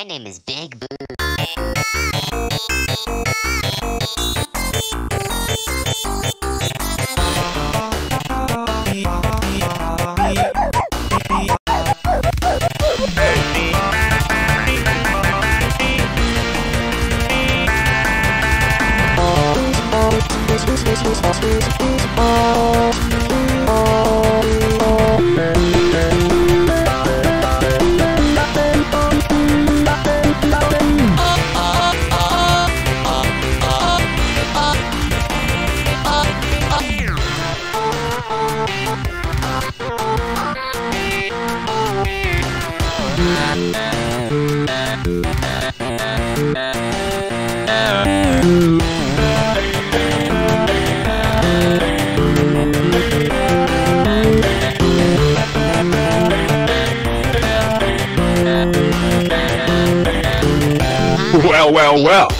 My name is Big Boo. Well, well, well.